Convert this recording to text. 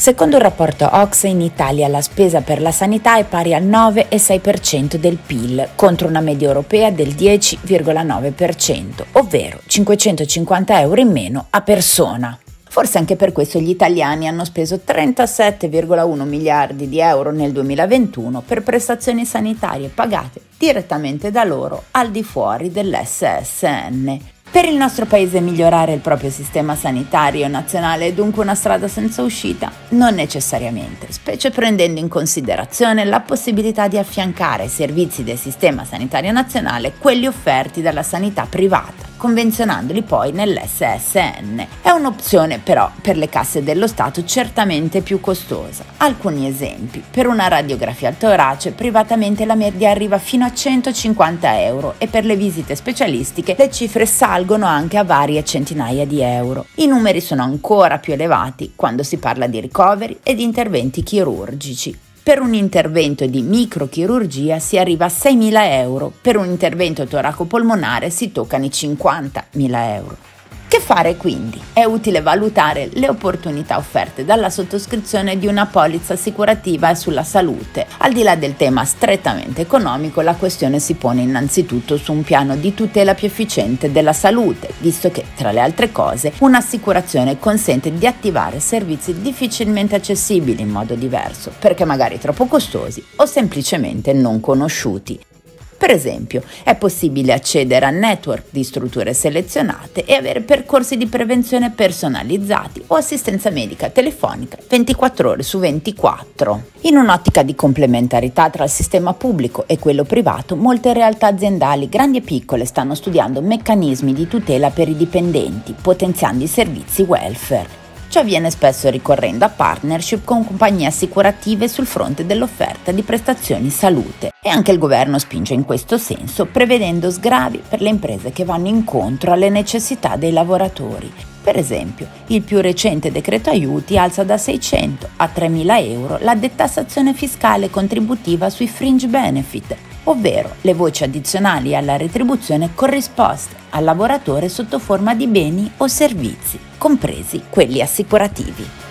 Secondo il rapporto Ox in Italia la spesa per la sanità è pari al 9,6% del PIL contro una media europea del 10,9%, ovvero 550 euro in meno a persona. Forse anche per questo gli italiani hanno speso 37,1 miliardi di euro nel 2021 per prestazioni sanitarie pagate direttamente da loro al di fuori dell'SSN. Per il nostro paese migliorare il proprio sistema sanitario nazionale è dunque una strada senza uscita? Non necessariamente, specie prendendo in considerazione la possibilità di affiancare ai servizi del sistema sanitario nazionale quelli offerti dalla sanità privata convenzionandoli poi nell'SSN. È un'opzione però per le casse dello Stato certamente più costosa. Alcuni esempi. Per una radiografia al torace privatamente la media arriva fino a 150 euro e per le visite specialistiche le cifre salgono anche a varie centinaia di euro. I numeri sono ancora più elevati quando si parla di ricoveri e di interventi chirurgici. Per un intervento di microchirurgia si arriva a 6.000 euro, per un intervento toracopolmonare si toccano i 50.000 euro. Che fare quindi? È utile valutare le opportunità offerte dalla sottoscrizione di una polizza assicurativa sulla salute. Al di là del tema strettamente economico, la questione si pone innanzitutto su un piano di tutela più efficiente della salute, visto che, tra le altre cose, un'assicurazione consente di attivare servizi difficilmente accessibili in modo diverso, perché magari troppo costosi o semplicemente non conosciuti. Per esempio, è possibile accedere a network di strutture selezionate e avere percorsi di prevenzione personalizzati o assistenza medica telefonica 24 ore su 24. In un'ottica di complementarità tra il sistema pubblico e quello privato, molte realtà aziendali, grandi e piccole, stanno studiando meccanismi di tutela per i dipendenti, potenziando i servizi welfare. Ciò avviene spesso ricorrendo a partnership con compagnie assicurative sul fronte dell'offerta di prestazioni salute e anche il governo spinge in questo senso prevedendo sgravi per le imprese che vanno incontro alle necessità dei lavoratori. Per esempio, il più recente decreto aiuti alza da 600 a 3.000 euro la detassazione fiscale contributiva sui fringe benefit, ovvero le voci addizionali alla retribuzione corrisposte al lavoratore sotto forma di beni o servizi, compresi quelli assicurativi.